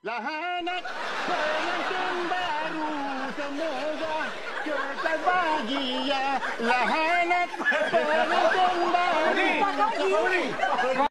Lahanat pengantin baru semoga kita bahagia. Lahanat pengantin baru.